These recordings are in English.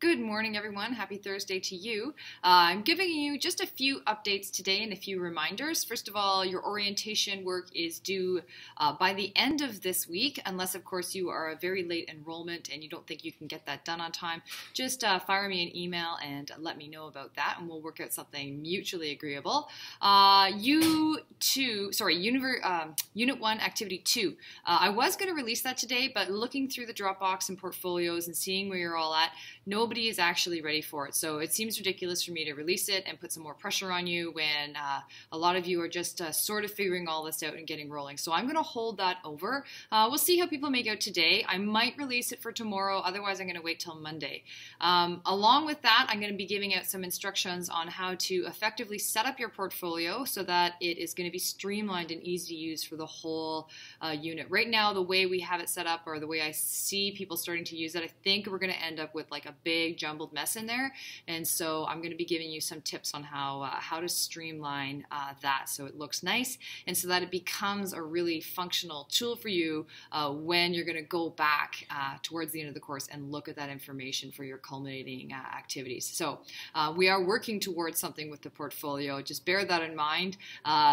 Good morning, everyone. Happy Thursday to you. Uh, I'm giving you just a few updates today and a few reminders. First of all, your orientation work is due uh, by the end of this week, unless, of course, you are a very late enrollment and you don't think you can get that done on time. Just uh, fire me an email and let me know about that, and we'll work out something mutually agreeable. Uh, you two, sorry, Univer, um, Unit 1, Activity 2. Uh, I was going to release that today, but looking through the Dropbox and portfolios and seeing where you're all at, no nobody is actually ready for it. So it seems ridiculous for me to release it and put some more pressure on you when uh, a lot of you are just uh, sort of figuring all this out and getting rolling. So I'm going to hold that over. Uh, we'll see how people make out today. I might release it for tomorrow. Otherwise, I'm going to wait till Monday. Um, along with that, I'm going to be giving out some instructions on how to effectively set up your portfolio so that it is going to be streamlined and easy to use for the whole uh, unit. Right now, the way we have it set up or the way I see people starting to use it, I think we're going to end up with like a big big jumbled mess in there. And so I'm going to be giving you some tips on how uh, how to streamline uh, that so it looks nice and so that it becomes a really functional tool for you uh, when you're going to go back uh, towards the end of the course and look at that information for your culminating uh, activities. So uh, we are working towards something with the portfolio. Just bear that in mind.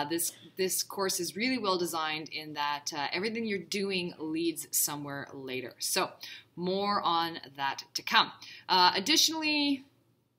this this course is really well designed in that everything you're doing leads somewhere later. So more on that to come. Uh, additionally,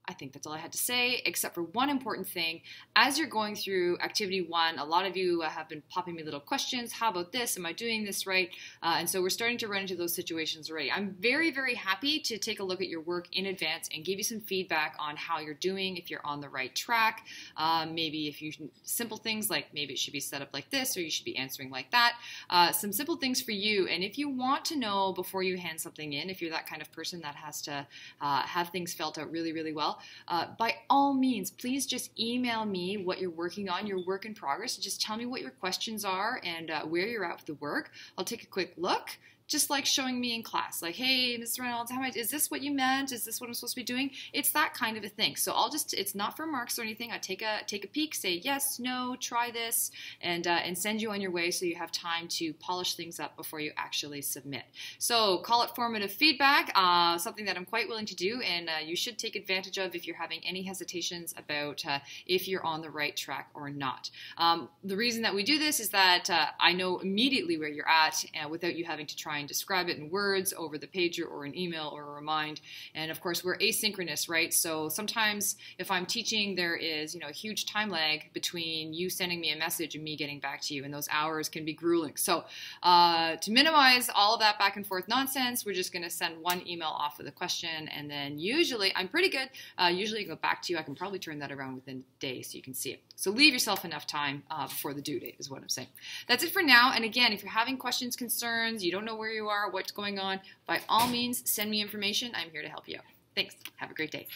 I think that's all I had to say, except for one important thing. As you're going through activity one, a lot of you uh, have been popping me little questions. How about this? Am I doing this right? Uh, and so we're starting to run into those situations already. I'm very, very happy to take a look at your work in advance and give you some feedback on how you're doing, if you're on the right track. Um, maybe if you simple things like maybe it should be set up like this or you should be answering like that. Uh, some simple things for you. And if you want to know before you hand something in, if you're that kind of person that has to uh, have things felt out really, really well, uh, by all means, please just email me what you're working on, your work in progress. Just tell me what your questions are and uh, where you're at with the work. I'll take a quick look just like showing me in class, like, hey, Ms. Reynolds, how is this what you meant? Is this what I'm supposed to be doing? It's that kind of a thing. So I'll just, it's not for marks or anything. I take a take a peek, say yes, no, try this, and uh, and send you on your way so you have time to polish things up before you actually submit. So call it formative feedback, uh, something that I'm quite willing to do, and uh, you should take advantage of if you're having any hesitations about uh, if you're on the right track or not. Um, the reason that we do this is that uh, I know immediately where you're at uh, without you having to try and describe it in words over the pager or an email or a remind. And of course, we're asynchronous, right? So sometimes if I'm teaching, there is you know a huge time lag between you sending me a message and me getting back to you, and those hours can be grueling. So uh, to minimize all of that back and forth nonsense, we're just going to send one email off with a question, and then usually I'm pretty good. Uh, usually, I go back to you. I can probably turn that around within a day so you can see it. So leave yourself enough time uh, before the due date is what I'm saying. That's it for now. And again, if you're having questions, concerns, you don't know where you are, what's going on, by all means, send me information. I'm here to help you. Thanks. Have a great day.